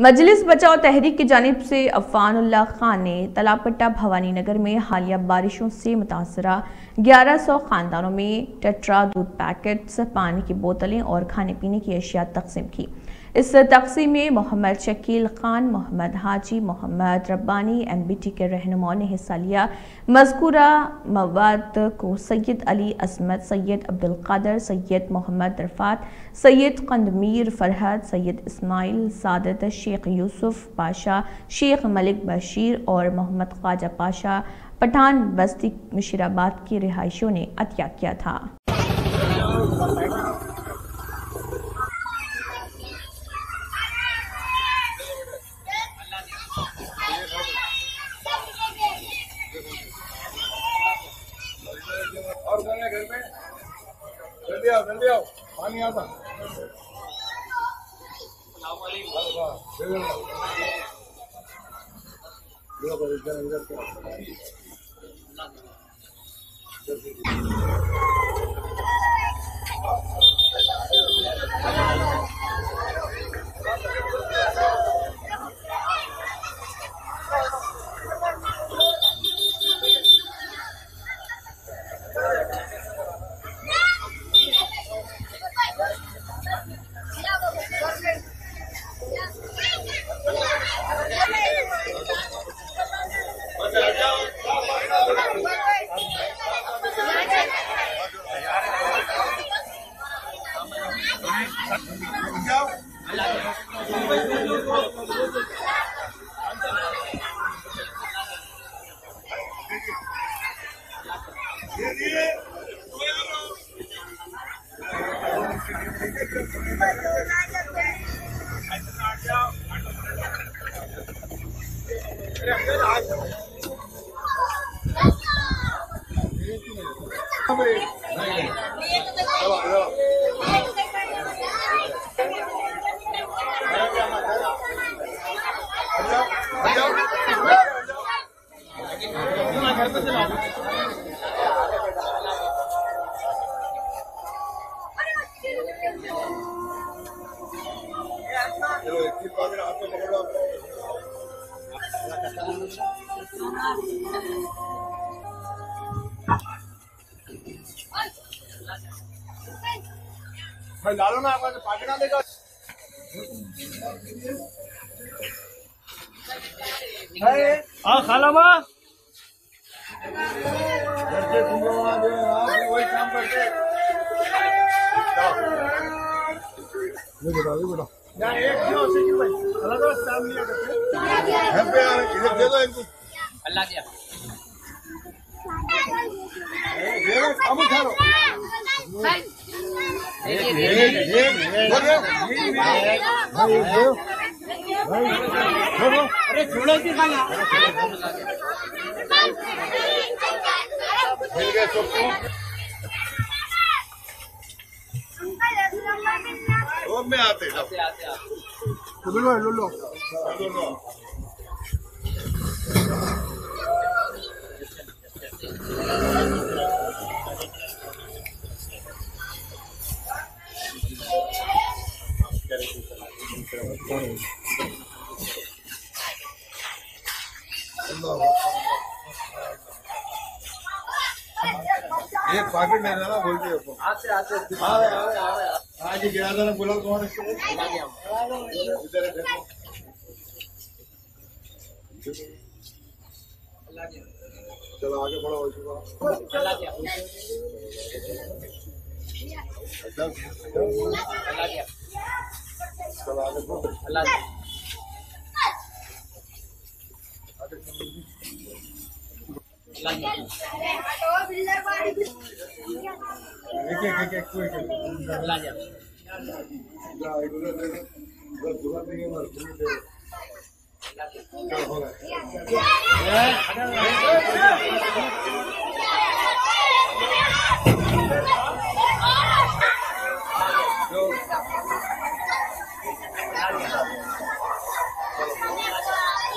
मजलिस बचाओ तहरीक की जानब से अफानुल्ला खान ने तलापट्टा भवानी नगर में हालिया बारिशों से मुतासर। 1100 ख़ानदानों में टट्रा दूध पैकेट्स, पानी की बोतलें और खाने पीने की अशिया तकसीम की। इस तकसीम में Mohammad Shakeel Khan, Mohammad Haji, Mohammad Rabbani, M B T के रहनुमाओं ने हिस्सा लिया। मजकूरा मवाद को सैयद अली असमत सैयद अब्दुल कादर, सैयद मोहम्मद रफ़ात, सैयद कंदमीर फरहद, सैयद इस्माइल सादत, शेख यूसुफ पाशा, शेख मलिक बशीर और मोहम्मद ख्वाजा पाशा पठान बस्ती मुशीराबाद की रिहायशियों ने अतिया किया था। जल्दी आओ जल्दी आओ। पानी आता Thank एक ही पानी हाथ भाई डालो ना आपका पानी ना देगा हाँ खाला बा करके तुम लोग वही काम करते। ये बता ये बता यहाँ एक जो सिक्किम भाई अलग अलग स्टाफ लिया करते दे दो इनको अल्लाह दिया दे दो काम उठा लो अरे छोड़ो कि खाना मिल गए सबको रोड में आते हैं आते आते आते लो लो एक पाकिट नहीं रहना बोलते हैं। आते आते आ रहे आ रहे आ रहे आज गिरा था ना बोला कौन इधर चलो आगे बढ़ो। चलो आगे बढ़ो।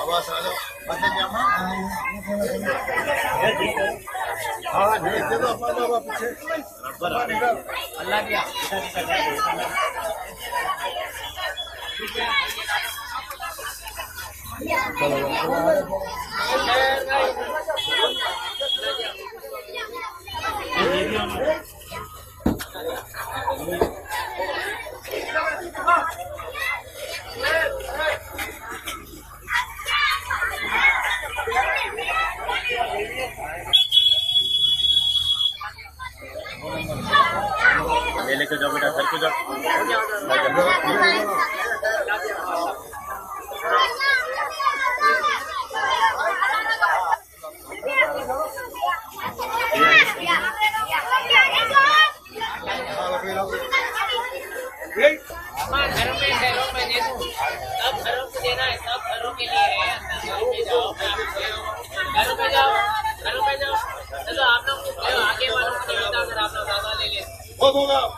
आवाज़ आ जाओ अल्लाह दिया ये लेके जाओ बेटा घर को जाओ माँ घरों में घरों में दे दूँ सब घरों को देना है सब घरों के लिए है अंदर घरों में जाओ मैं आपको दे रहा हूँ। घरों में जाओ घरों में जाओ चलो आप लोग जो आगे वालों को नहीं होता अगर आप लोग ज़्यादा ले ले बहुत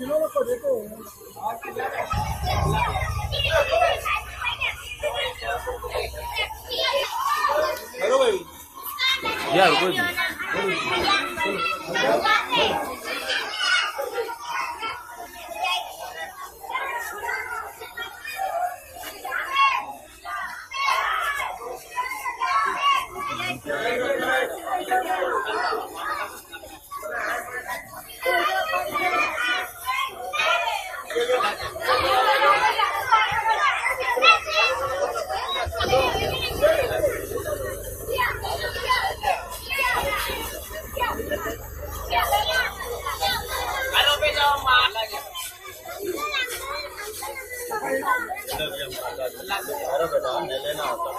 देते हेलो भाई यार कोई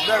इधर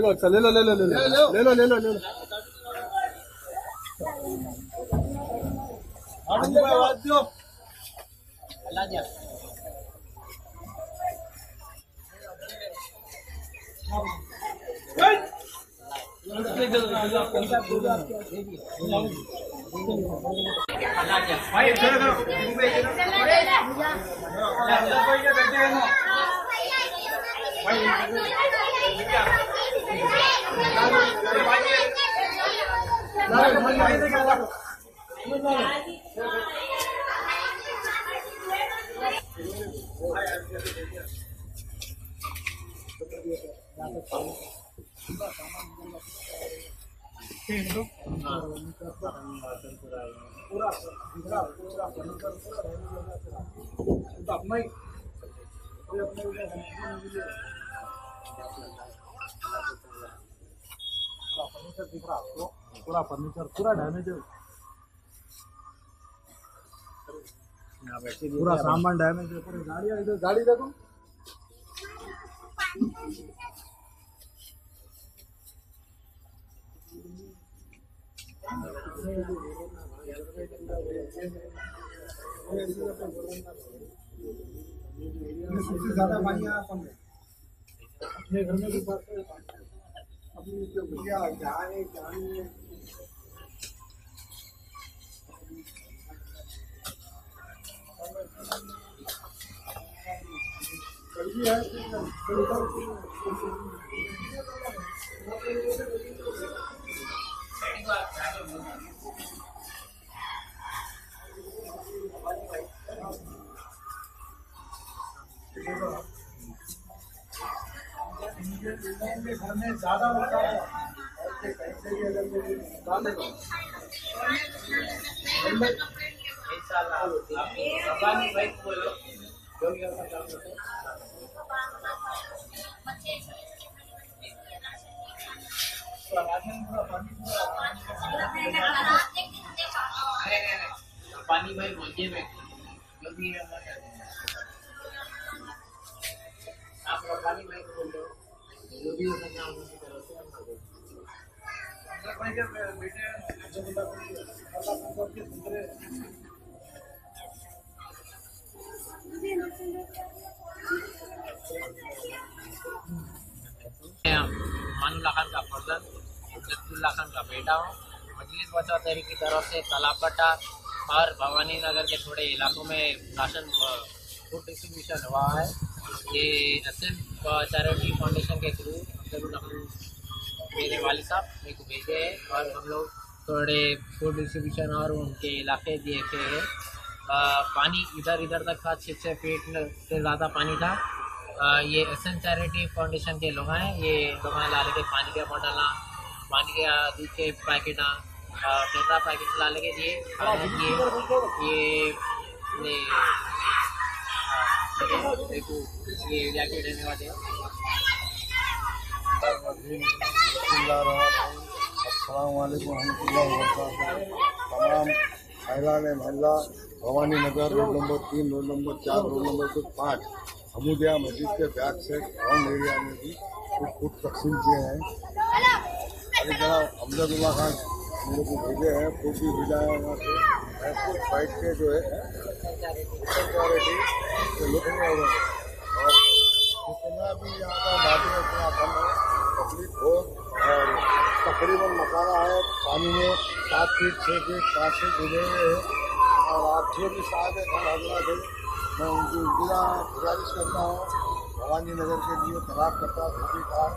ले लो अच्छा ले लो ले लो ले लो ले पूरा फर्नीचर पूरा डैमेज है पूरा सामान डैमेज है पूरी गाड़ियाँ इधर गाड़ी देखो। सबसे ज़्यादा पानी यहाँ कम है अपने घर में भी बात अपनी जो भैया जहाँ है जहाँ है कड़वी है। घर ज़्यादा होता है। दो रब्बानी भाई बोलिए में आप रब्बानी भाई को बोलो। जो भी के फर्जन जद्दुल्ला खान का बेटा हूँ। मजलिस बचाव तहरीक की तरफ़ से तालाबट्टा और भवानी नगर के थोड़े इलाकों में राशन फ़ूड डिस्ट्रीब्यूशन हुआ है। ये एम चैरिटी फाउंडेशन के थ्रू अब्दुल रहमान मेरे वाली साहब मेरे को भेजे हैं और हम लोग थोड़े फ़ूड डिस्ट्रीब्यूशन और उनके इलाके दिए थे पानी इधर इधर तक था छः छः फीट से ज़्यादा पानी था। अ, ये एस एन चैरिटी फाउंडेशन के लोग हैं ये लोग ला लेके पानी के बोतल पानी के दूध के पैकेट टेट्रा पैकेट ला लेके दिए। ये ये देखो ये जैकेट देने वाले तमाम महिला ने महिला भवानी नगर रोड नंबर तीन रोड नंबर चार रोड नंबर कुछ पाँच अमुदिया मस्जिद के बैक से ग्राउंड एरिया में भी कुछ फ़ूड तकसीम किए हैं अभी जनाब अमजदुल्ला खान हम लोग को भेजे हैं खुद भी भेजा है वहाँ से खुद बैठ के जो है रहे हैं और जितना भी यहाँ का बातें उतना कम है तकलीफ़ हो और तकरीबन मकाना है पानी में सात फीट छः फीट पाँच फीट डूबे हुए हैं और आप जो भी साहब है खाना हजरा मैं उनकी जिला गुजारिश करता हूँ भवानी नगर के लिए खराब करता धोबी और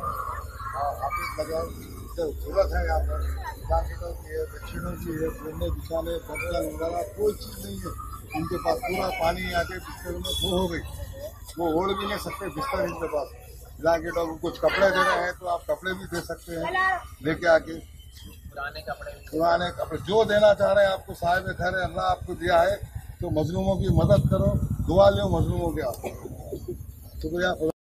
हाफिज नगर से ज़रूरत है यहाँ पर जाकिटों की है दक्षिणों की है घूमने बिछाने बर्तन वगैरह कोई चीज़ नहीं है उनके पास पूरा पानी आके बिस्तर में धो हो गई। वो ओढ़ भी नहीं सकते बिस्तर इनके पास। ब्लैंकेट और कुछ कपड़े दे रहे हैं तो आप कपड़े भी दे सकते हैं लेके आके। पुराने कपड़े पुराने कपड़े जो देना चाह रहे हैं आपको साहेब खैर है, अल्लाह आपको दिया है तो मजलूमों की मदद करो दुआ लो मजलूमों के आप शुक्रिया।